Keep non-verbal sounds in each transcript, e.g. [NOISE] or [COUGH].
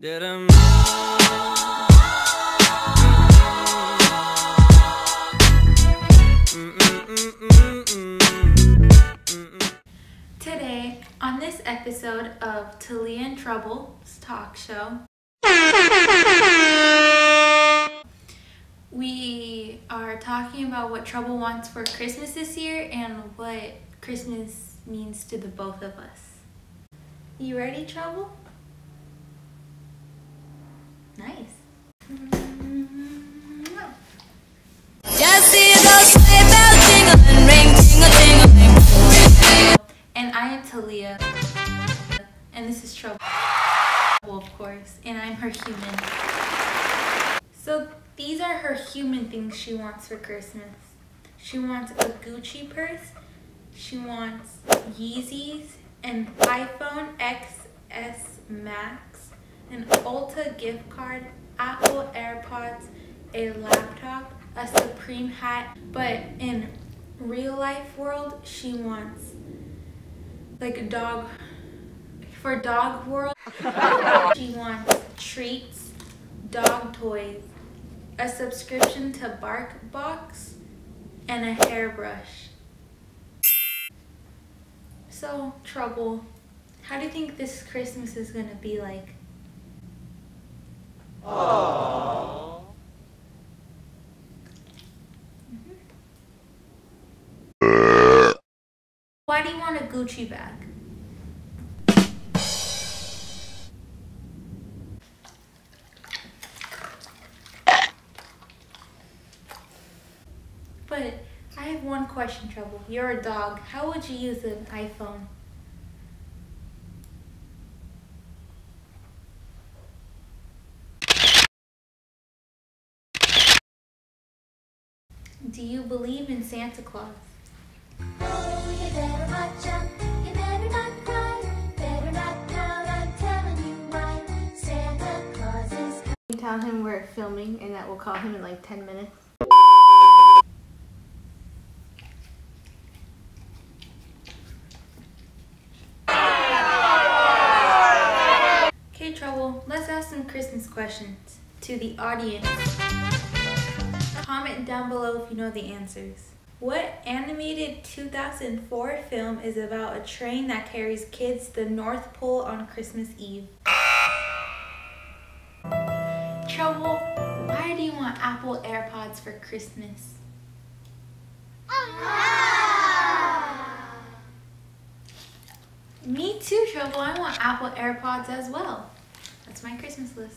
Today, on this episode of Talia in Trouble's talk show, we are talking about what Trouble wants for Christmas this year and what Christmas means to the both of us. You ready, Trouble? Nice. Just see those sleigh bells jingling, ring, tingle, tingle, And I am Talia. And this is Trouble, of course. And I'm her human. So these are her human things she wants for Christmas. She wants a Gucci purse. She wants Yeezys, an iPhone XS Max, an Ulta gift card, Apple AirPods, a laptop, a Supreme hat. But in real life world, she wants like a dog for dog world. [LAUGHS] she wants treats, dog toys, a subscription to BarkBox, and a hairbrush. So, Trouble, how do you think this Christmas is gonna be like? Why do you want a Gucci bag? But I have one question, Trouble. You're a dog. How would you use an iPhone? Do you believe in Santa Claus? Oh, you better watch out. You better not cry. Better not pout. I'm telling you why. Santa Claus is coming. You tell him we're filming and that we'll call him in like 10 minutes. Okay, Trouble, let's ask some Christmas questions to the audience. Comment down below if you know the answers. What animated 2004 film is about a train that carries kids to the North Pole on Christmas Eve? Trouble, why do you want Apple AirPods for Christmas? Ah! Me too, Trouble. I want Apple AirPods as well. That's my Christmas list.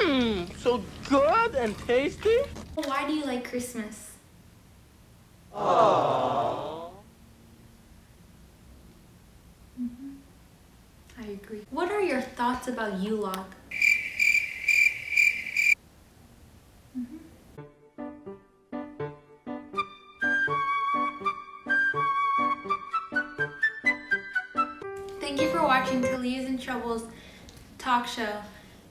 Mmm, so good and tasty. Why do you like Christmas? Mhm. I agree. What are your thoughts about Yule log? Mhm. Thank you for watching Talia's in Trouble's talk show.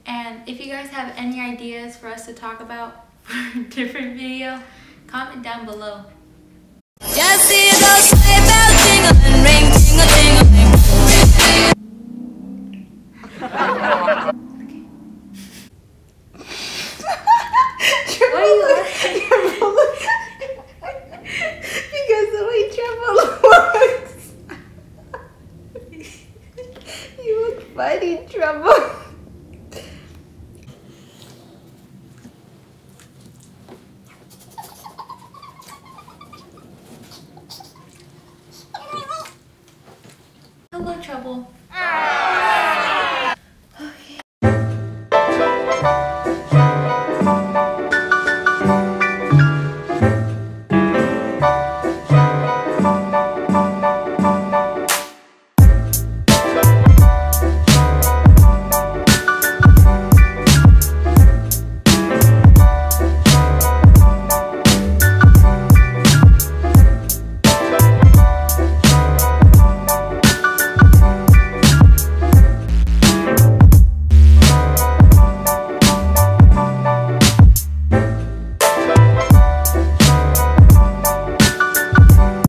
And if you guys have any ideas for us to talk about [LAUGHS] for a different video, comment down below. Just see those sleigh bells jingling, ring, tingle, tingle, Why are you laughing? because the way Trouble looks. [LAUGHS] you look funny, Trouble. Trouble.